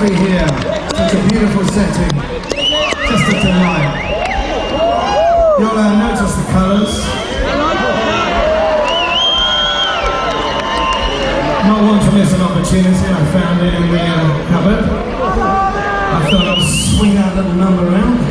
be here. Such a beautiful setting. Just a delight. You'll uh, notice the colours. Not one to miss an opportunity. I found it in the uh, cupboard. I thought I'd swing that little number around.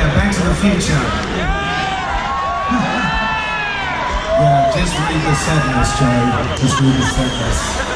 Yeah, Back to the Future. yeah, just read the sentence, Joe. Just read the sentence.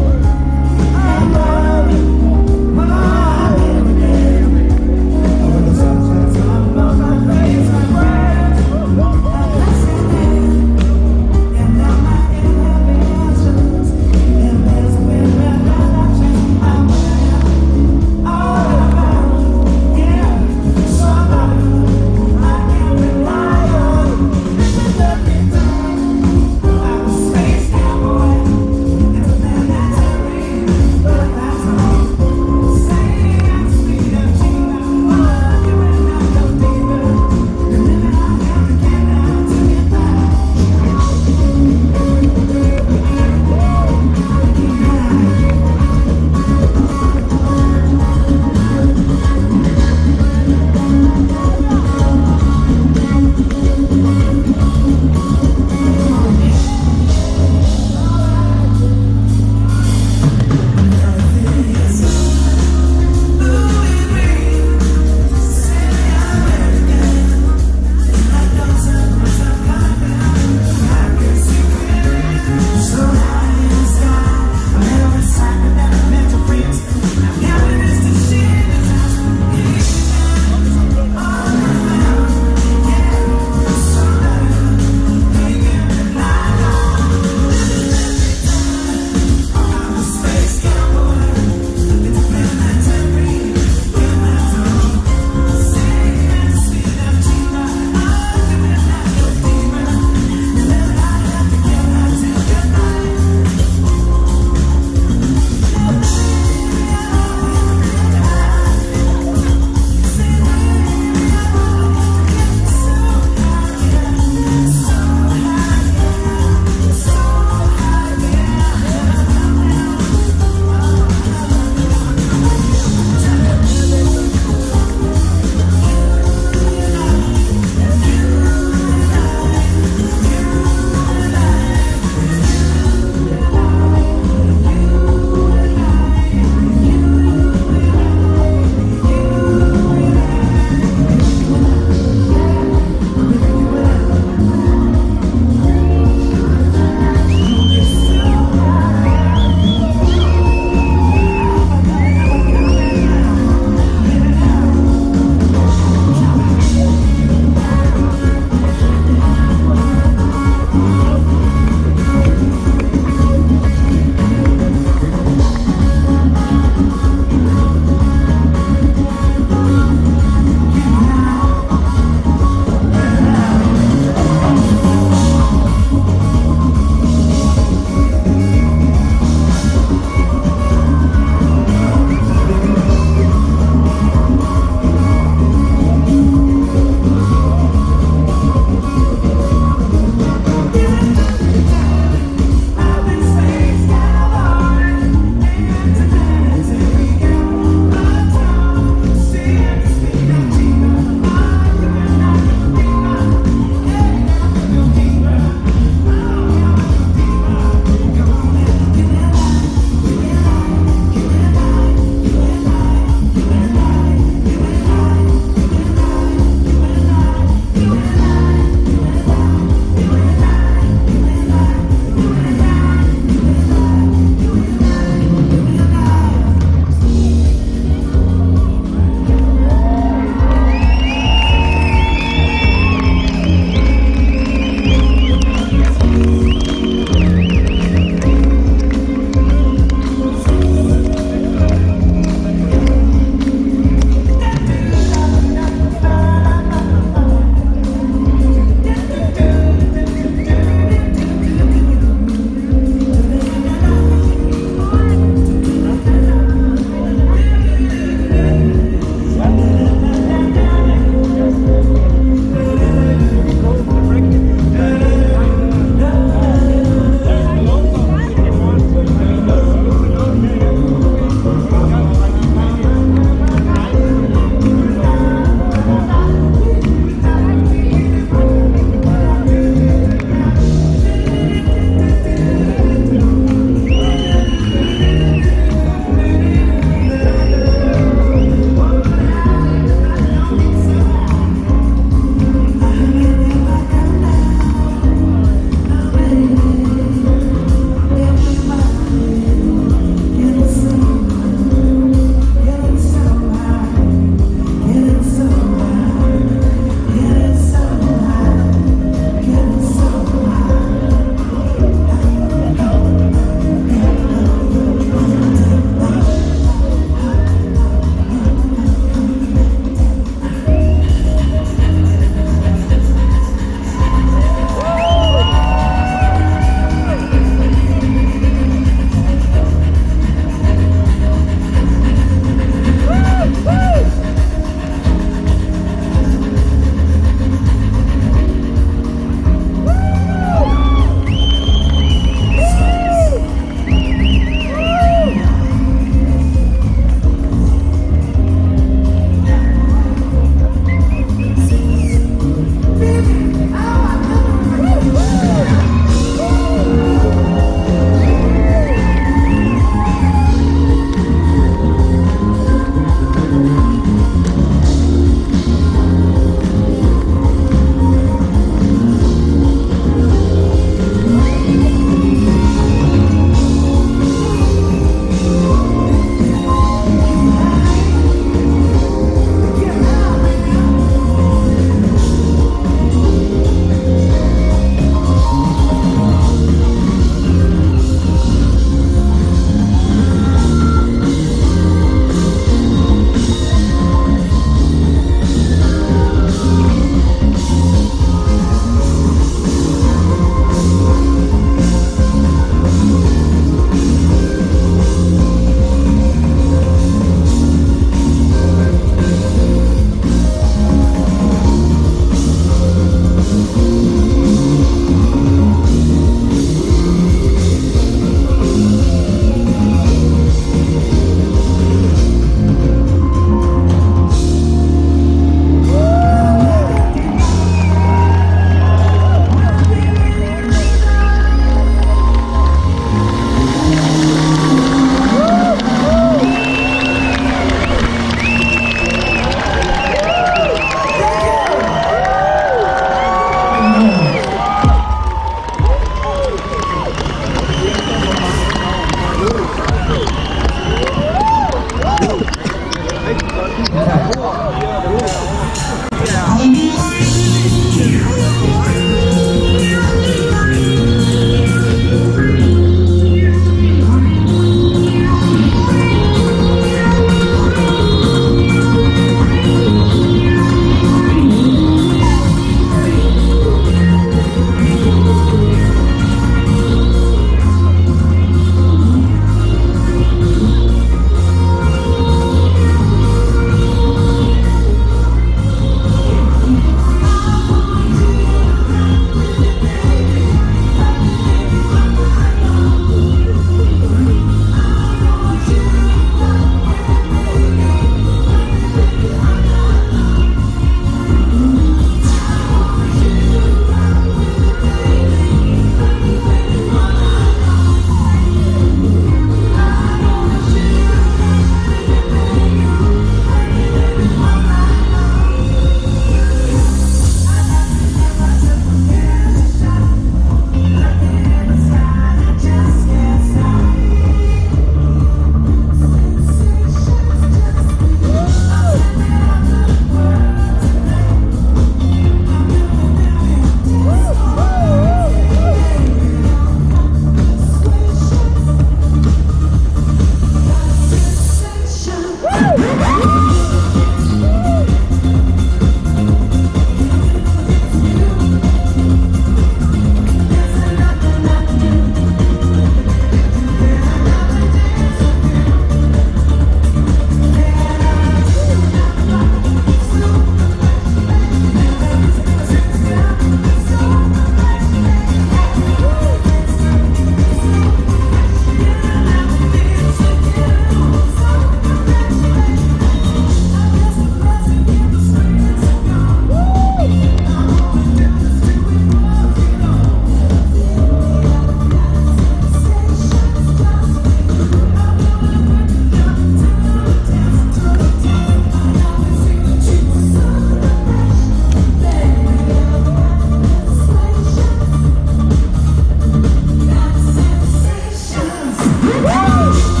Woo!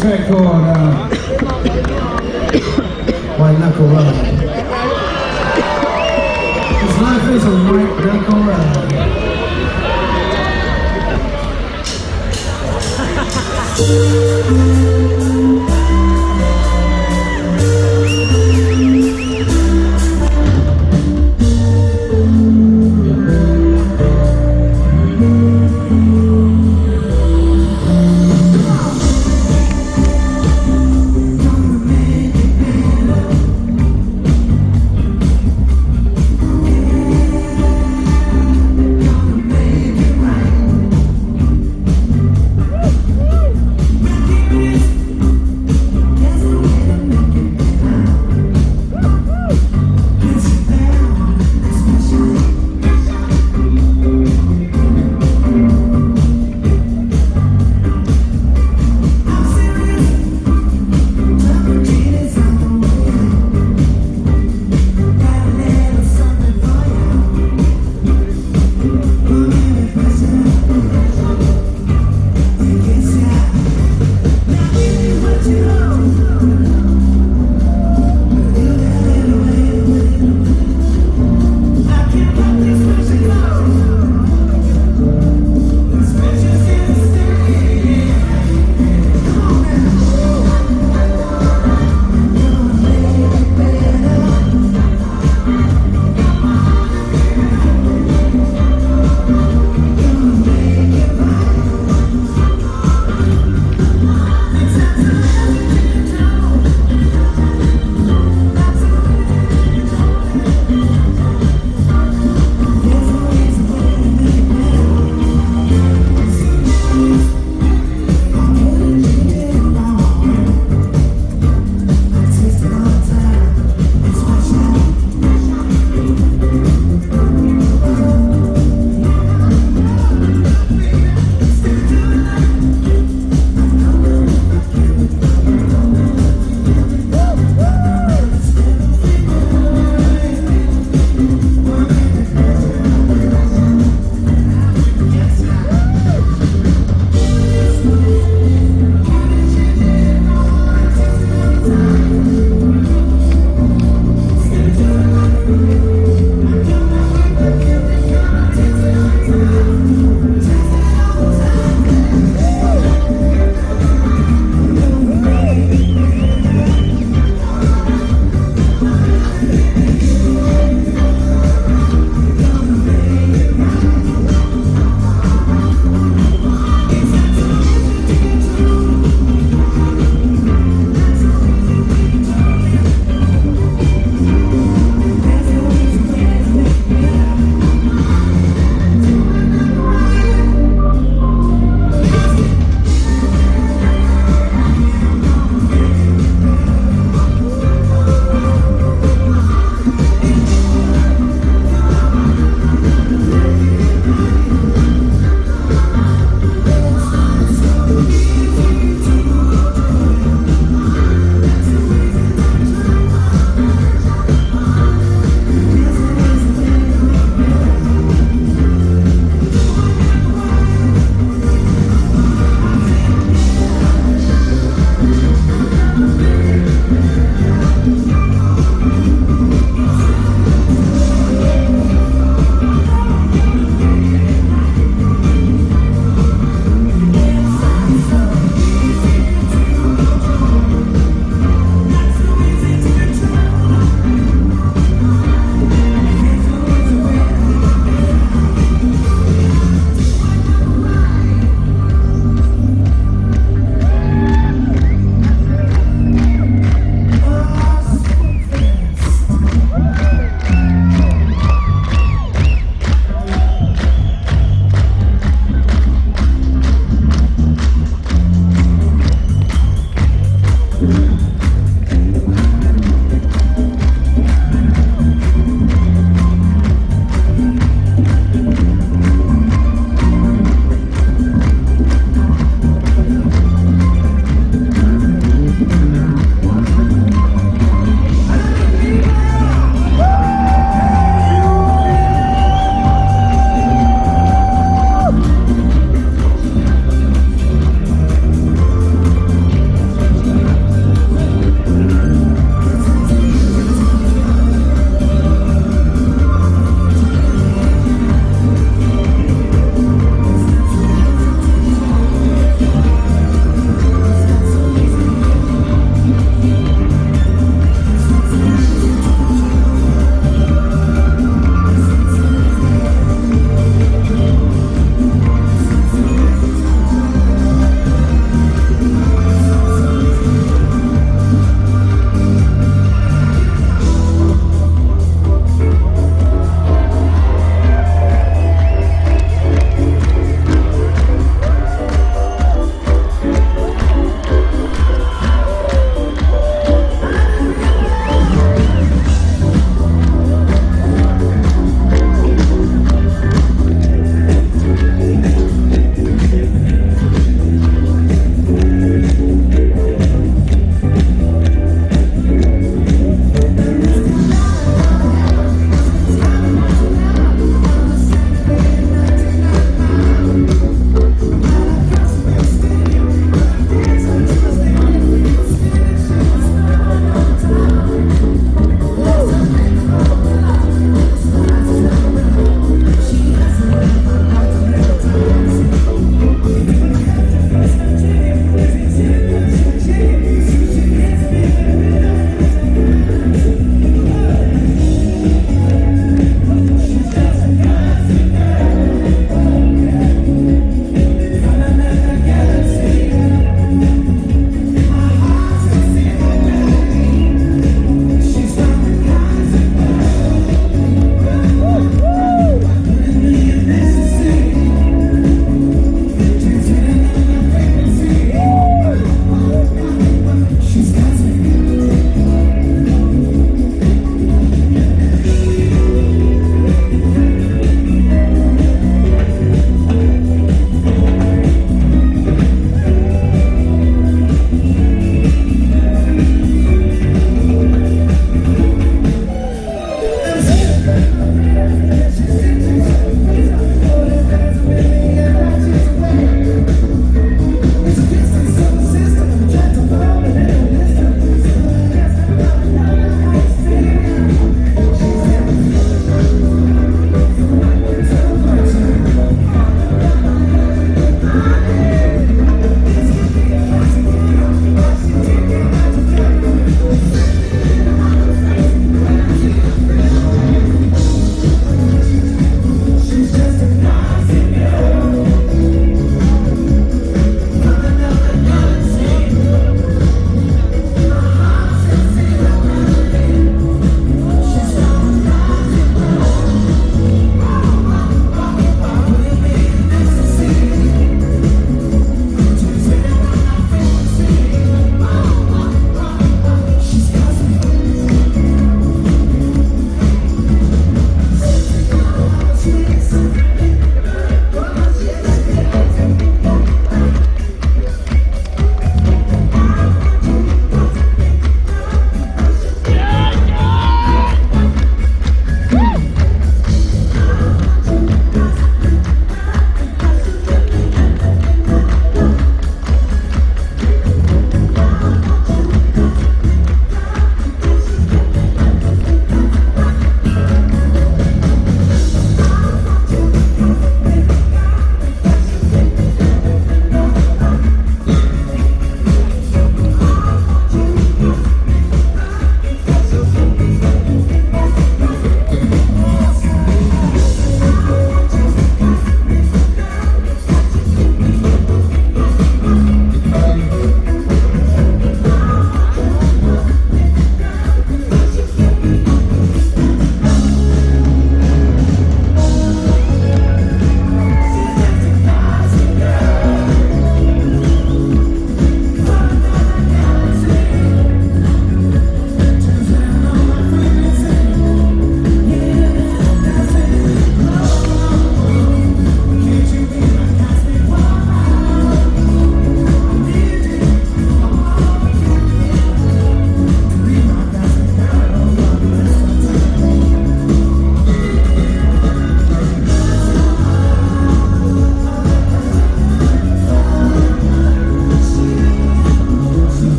Track called